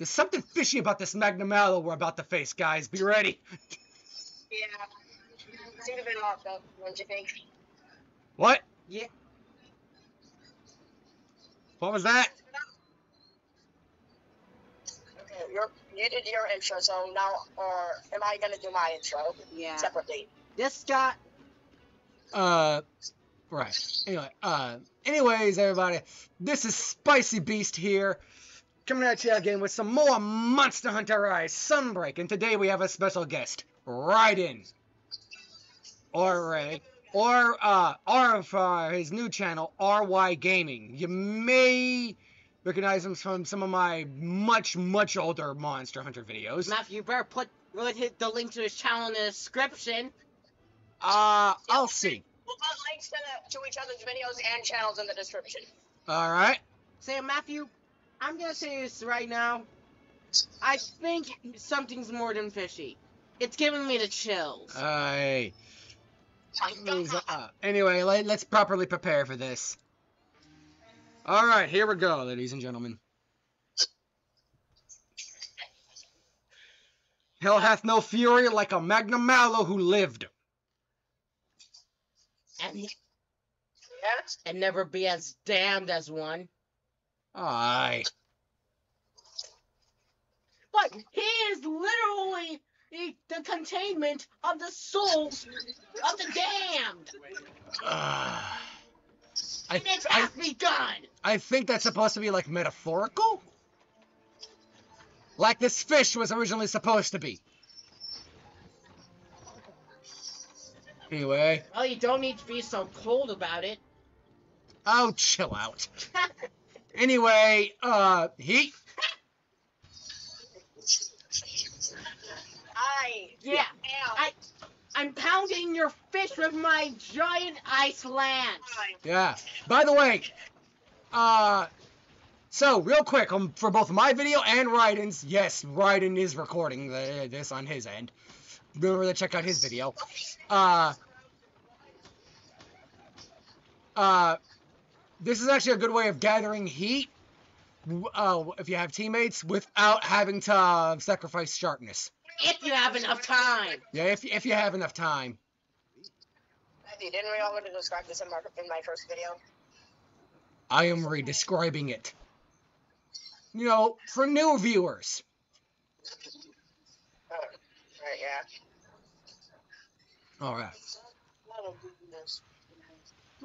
There's something fishy about this Magnum we're about to face, guys. Be ready. Yeah. Seems a bit off though, don't you think? What? Yeah. What was that? Okay, you're, you did your intro, so now, or am I gonna do my intro Yeah. separately? This got Uh, right. Anyway, uh, anyways, everybody, this is Spicy Beast here, coming at you again with some more Monster Hunter Rise Sunbreak, and today we have a special guest, Ryden. Or Ray. Or, uh, R for his new channel, RY Gaming. You may recognize him from some of my much, much older Monster Hunter videos. Matthew. You better put the link to his channel in the description. Uh, I'll see. We'll put links to, the, to each other's videos and channels in the description. Alright? Say, Matthew, I'm gonna say this right now. I think something's more than fishy. It's giving me the chills. Aye. My Please, God. uh, anyway, let, let's properly prepare for this. All right, here we go, ladies and gentlemen. Hell hath no fury like a Magnamalo who lived. and, and never be as damned as one. Aye. But he is literally the, the containment of the souls of the damned. Ah. I, And it has begun. I think that's supposed to be like metaphorical? Like this fish was originally supposed to be. Anyway, Well, you don't need to be so cold about it. oh, chill out. Anyway, uh, he. I Yeah, am. I, I'm pounding your fish with my giant ice lance. Yeah. By the way, uh, so real quick, um, for both my video and Ryden's. yes, Ryden is recording the, this on his end. Remember to check out his video. Uh, uh, this is actually a good way of gathering heat. Uh, if you have teammates without having to uh, sacrifice sharpness. If you have enough time. Yeah, if if you have enough time. Matthew, didn't we already describe this in my, in my first video? I am re-describing it. You know, for new viewers. Oh, right, yeah. All right.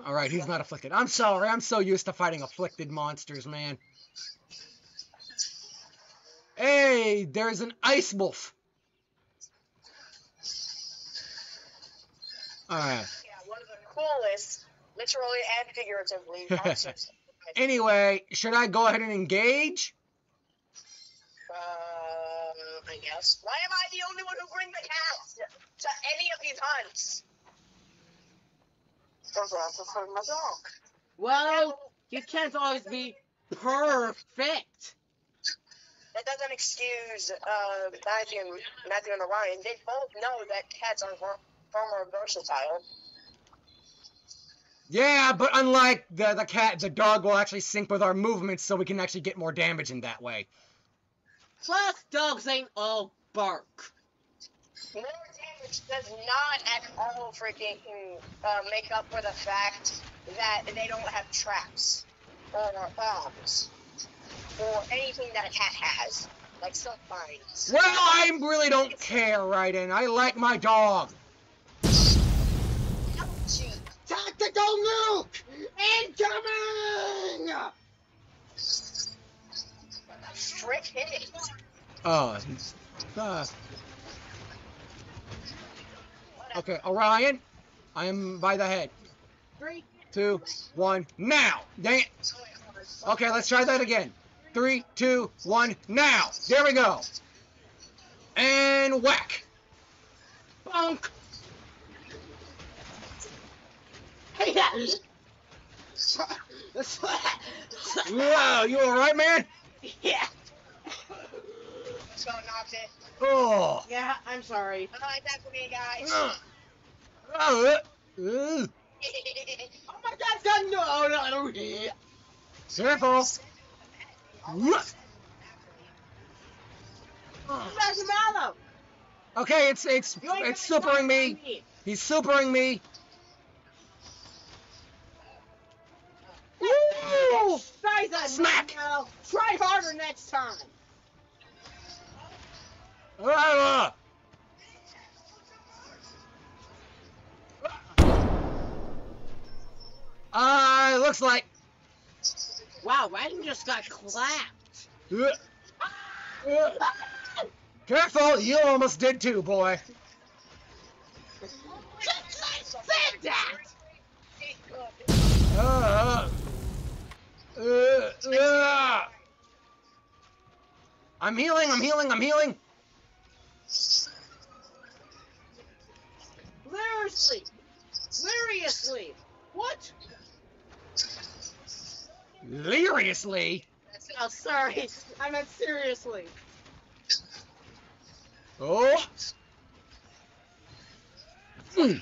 All right, he's not afflicted. I'm sorry. I'm so used to fighting afflicted monsters, man. Hey, there's an ice wolf. All right. Yeah, one of the coolest, literally and figuratively, monsters. Anyway, should I go ahead and engage? Um, I guess. Why am I the only one who brings the cats to any of these hunts? Because I prefer my dog. Well, you can't always be perfect. That doesn't excuse uh, Matthew, Matthew and Oryon. They both know that cats are far, far more versatile. Yeah, but unlike the the cat, the dog will actually sync with our movements, so we can actually get more damage in that way. Plus, dogs ain't all bark. More damage does not at all freaking uh, make up for the fact that they don't have traps or bombs or anything that a cat has, like silk vines. Well, I really don't care, Ryden. I like my dog. Tactical nuke! Incoming! strict hitting. Oh. Uh, okay, Oryon. I am by the head. Three, Two, one, now! Dang it! Okay, let's try that again. Three, two, one, now! There we go! And whack! bonk! Yeah. Wow, you alright, man? yeah. So knocked it. Oh! Yeah, I'm sorry. Alright, that's for me, guys. Uh. Oh my god, God, no, no, no. Careful! Magmallow! Okay, it's it's it's supering stop me. He's supering me. Woo! Smack! Try harder next time. Ah! Uh, looks like. Wow, Ryden just got clapped. Uh, uh, Careful, you almost did too, boy. Just said that! Uh, uh, uh. I'm healing, I'm healing, I'm healing. Seriously! Seriously! What? Deliriously. Oh, sorry. I meant seriously. Oh. Hmm.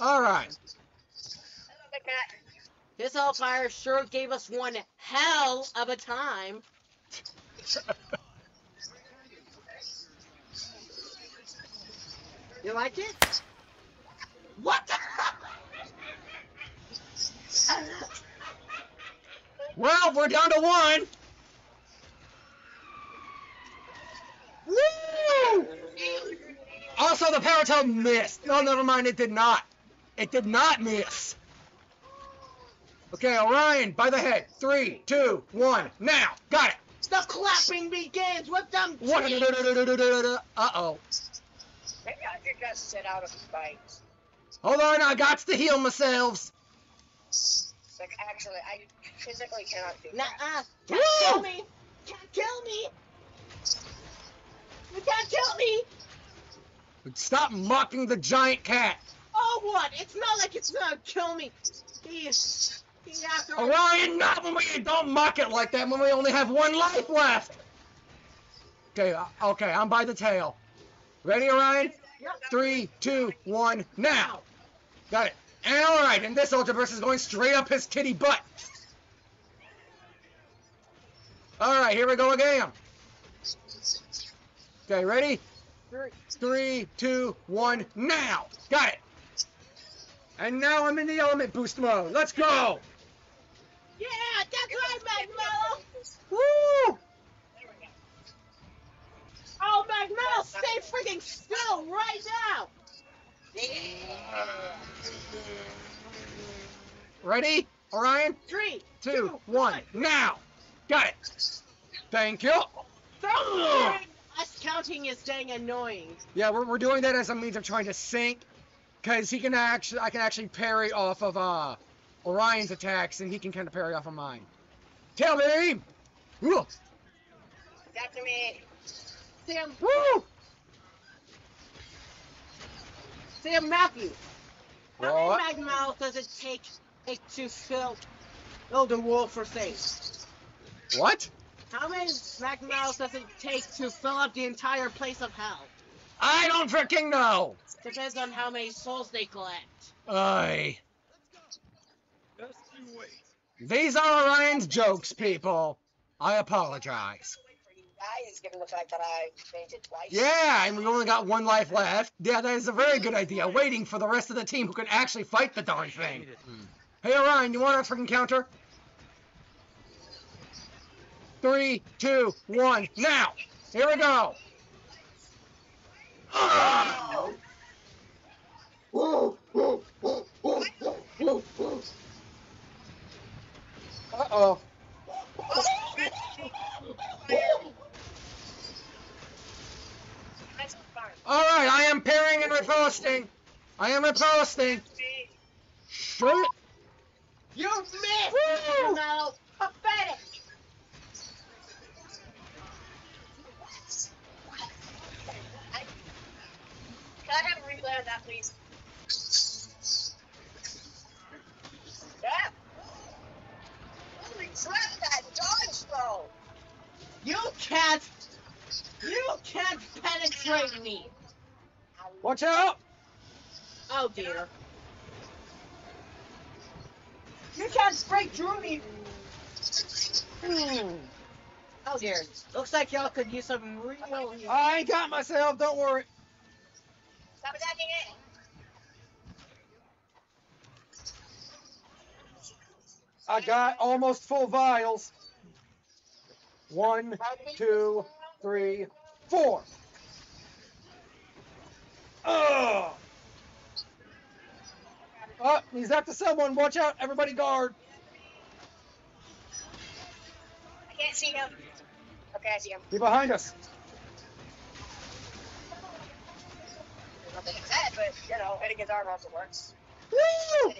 All right. This Hellfire sure gave us one hell of a time. You like it? What the Well, we're down to one. Woo! Also, the power missed. No, never mind. It did not. It did not miss. Okay, Oryon, by the head. Three, two, one. Now, got it. The clapping begins What? teeth. Uh oh. Maybe I could just sit out of fight. Hold on, I got to heal myself. Like, actually, I physically cannot do Nah, that. uh, can't Woo! kill me. Can't kill me. You can't kill me. Stop mocking the giant cat. Oh, what? It's not like it's gonna kill me. He's, he's after all. Oryon, not when we don't mock it like that when we only have one life left. Okay, uh, okay, I'm by the tail. Ready, Oryon? Three, two, one, now. Got it. And all right, and this Ultraverse is going straight up his titty butt. All right, here we go again. Okay, ready? Three, two, one, now. Got it. And now I'm in the element boost mode. Let's go. Yeah, that's right, Magmello. Woo! Oh, Magmello, stay freaking still right now. Ready? Oryon? Three, Two, one, now. Got it. Thank you. Stop Us counting is dang annoying. Yeah, we're, we're doing that as a means of trying to sync, because he can actually, I can actually parry off of uh Oryon's attacks, and he can kind of parry off of mine. Tail beam. Got to me. Sam, Woo! Sam Matthew. How What? many Magmello does it take, take to fill, fill the wall for things? What? How many Magmellos does it take to fill up the entire place of hell? I don't freaking know. Depends on how many souls they collect. Aye. These are Oryon's jokes, people. I apologize. Guys, given the fact that I fainted twice. Yeah, and we only got one life left. Yeah, that is a very good idea. Waiting for the rest of the team who can actually fight the darn thing. Hey, Oryon, you want a freaking counter? Three, two, one, now! Here we go! Uh-oh. That's fine. Alright, I am parrying and riposting. I am riposting. Shoot. You missed, Woo! Magmello. Pathetic. I, can I have a replay of that, please? Yeah. Holy crap, that dodge throw! You can't. You can't penetrate me. Watch out! Oh dear. You can't break through me. Hmm. Oh dear. Looks like y'all could use some real. I ain't got myself. Don't worry. Stop attacking it. I got almost full vials. One, two, three, four. Oh! Oh, he's after someone. Watch out. Everybody guard. I can't see him. Okay, I see him. He behind us. Nothing said, but you know, hitting his arm also works. Woo!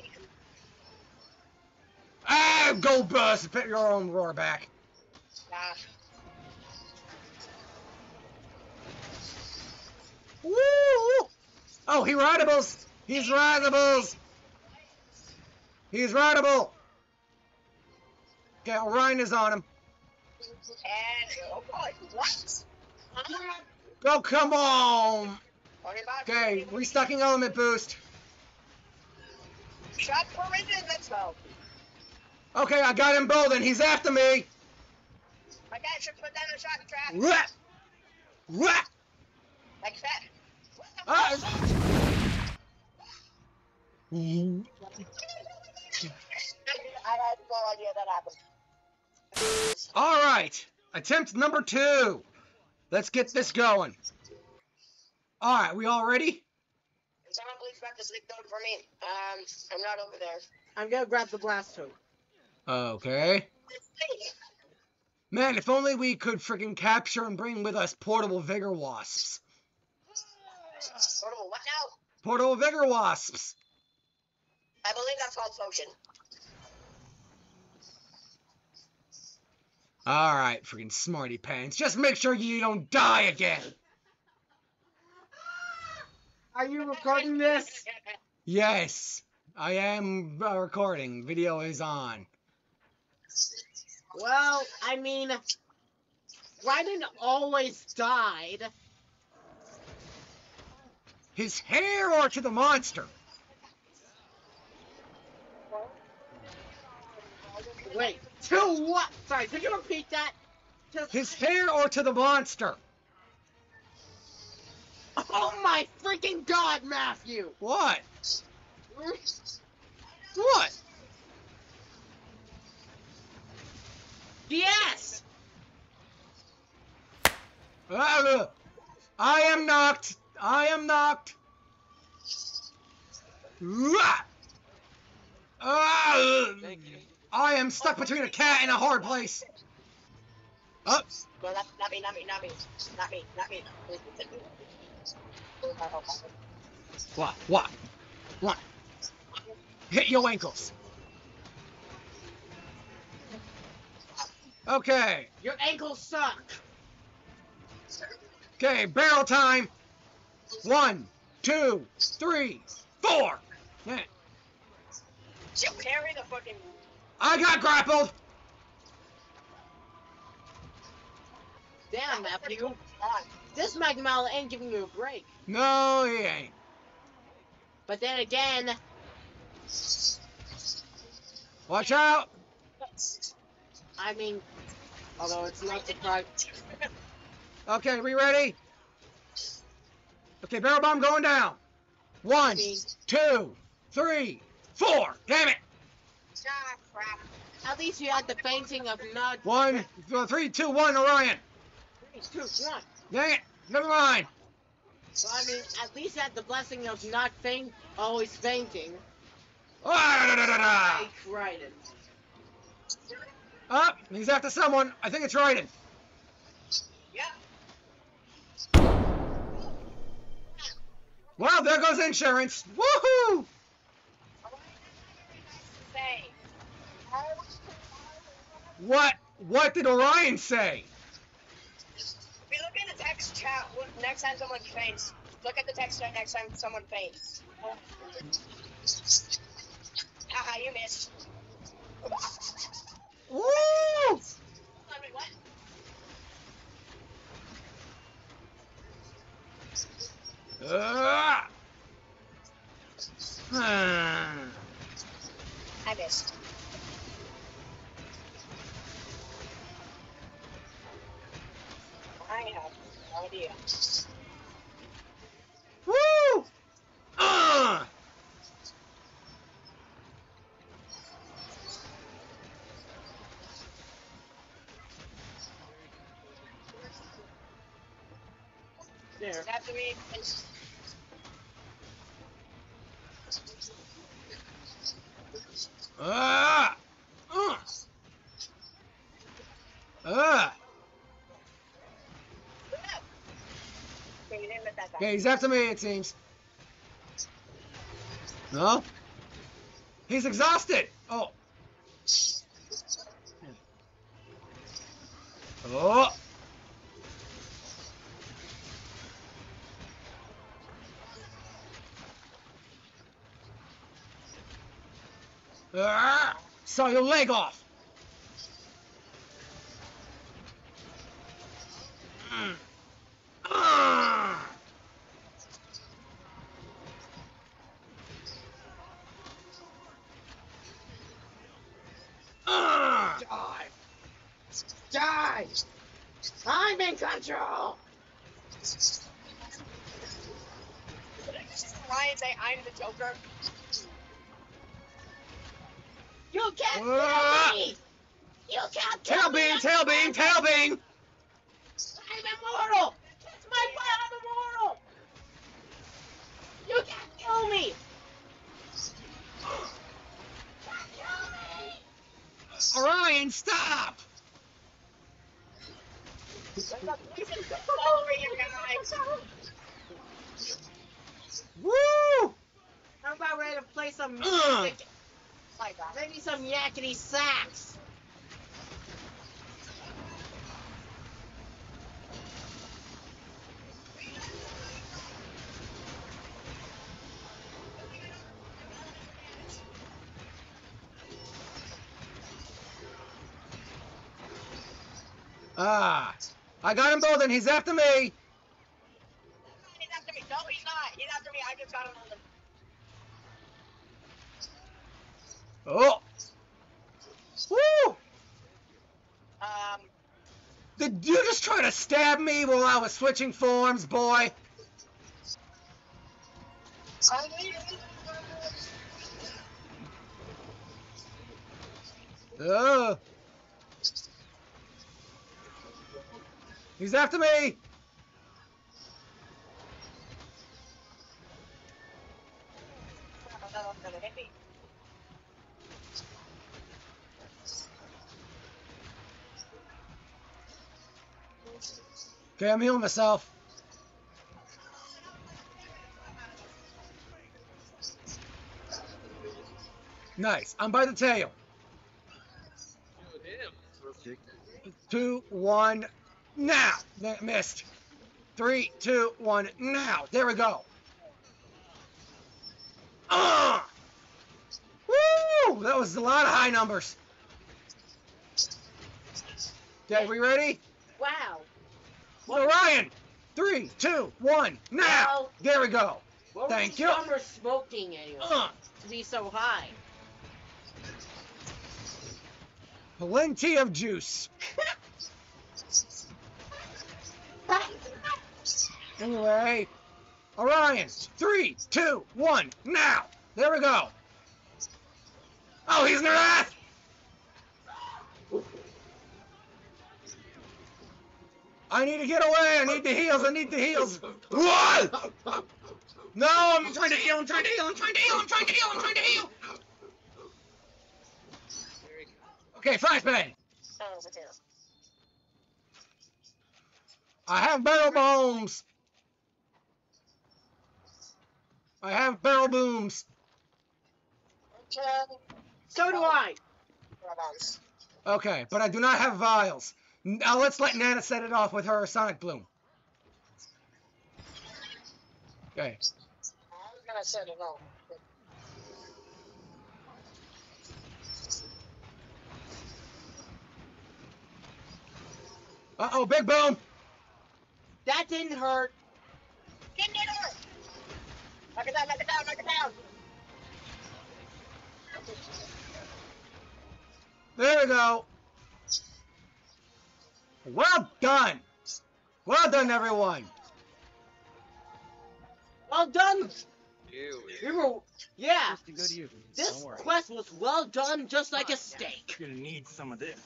Ah, go bust. Put your own roar back. Nah. Woo! Oh, he rideables. He's rideables. He's rideable. Okay, Oryon is on him. And oh boy, what? Go, come on. Okay, restocking element boost. Shot permitted. Let's go. Okay, I got him both, and he's after me. My dad should put down the shot trap. Like that. Ah! I had no idea that happened. All right, attempt number two. Let's get this going. All right, we all ready? Someone please grab the sleep note for me. Um, I'm not over there. I'm gonna grab the blast hook. Okay. Man, if only we could freaking capture and bring with us portable vigor wasps. Portable, what now? Portable vigor wasps. I believe that's called potion. All right, freaking smarty pants. Just make sure you don't die again. Are you recording this? Yes, I am uh, recording. Video is on. Well, I mean, Ryden always died. His hair or to the monster? Wait, to what? Sorry, could you repeat that? To His hair or to the monster? Oh my freaking god, Matthew! What? What? Yes! Ah, I am knocked. I am knocked. I am stuck between a cat and a hard place. Up. Well, not, not me, not me, not me, not me, not me. What? What? What? Hit your ankles. Okay. Your ankles suck! Okay, barrel time. One, two, three, four. Yeah. She'll carry the fucking. I got grappled. Damn, Matthew. On. This Magmala ain't giving you a break. No, he ain't. But then again, Watch out. I mean, although it's not surprising. Okay, we ready? Okay, barrel bomb going down. One, two, three, four. Damn it. Ah, crap. At least you had the fainting of not. One, th- three, two, one. Oryon. Three, two, one. Dang it. Never mind. So I mean, at least had the blessing of not faint, always fainting. Ah, da, da, da, da. Like Ryden. Up. He's after someone. I think it's Ryden. Yep. Well, there goes insurance. Woohoo! Say. What? What did Oryon say? We look in the text chat next time someone faints. Look at the text chat next time someone faints. Haha, you missed. Woo! Wait, what? Ah. Ah. I missed. have no idea. Woo! Uh! There. After me, Ah! Uh! Ah! Okay, you didn't let that Okay, he's after me, it seems. No? He's exhausted! Oh! Ah! Saw your leg off! Kill Tail beam, tail beam, tail beam! I'm immortal. That's my plan. I'm immortal. You can't kill me. Can't kill me. Oryon, stop! There's a poison all over you guys. Woo! I'm about ready to play some Ugh. music. My Maybe some yakety sax. Ah, I got him both and he's after me. He's after me. No, he's not. He's after me. I just got him on the. Oh. Woo! Um, Did you just try to stab me while I was switching forms, boy? I He's after me. That one's gonna hit me. Okay, I'm healing myself. Nice. I'm by the tail. Two, one, now. That missed. Three, two, one, now. There we go. Ah! Woo! That was a lot of high numbers. Okay, we ready? Wow. Oryon! Three, two, one, now! Now. There we go. What Thank was you. Summer smoking anyway Uh, to be so high? plenty of juice. Anyway, Oryon, three, two, one, now! There we go. Oh, he's in her ass! I need to get away. I need the heals. I need the heals. What? No, I'm trying to heal. I'm trying to heal. I'm trying to heal. I'm trying to heal. I'm trying to heal. Okay, flashbang. That was a two. I have barrel bombs. I have barrel booms. Okay. So do I. Okay, but I do not have vials. Now let's let Nanna set it off with her sonic bloom. Okay. I was gonna set it off. Uh oh, big boom. That didn't hurt. Get it her! Knock it down, knock it down, knock it down! There we go. Well done. Well done, everyone. Well done. You. We were, yeah. Just to go to you. This quest was well done, just like a steak. You're gonna need some of this.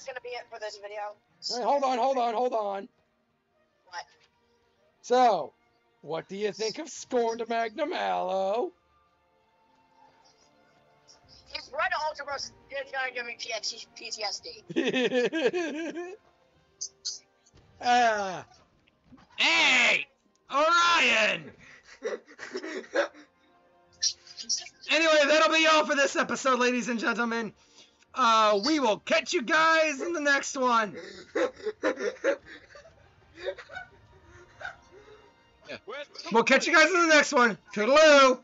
That's gonna be it for this video. Hey, hold on, hold on, hold on. What? So, what do you think of Scorned Magnamalo? If Red Ultraverse is gonna give me PTSD. PTSD. Ah. hey! Oryon! anyway, that'll be all for this episode, ladies and gentlemen. Uh, we will catch you guys in the next one. We'll catch you guys in the next one. Toodaloo!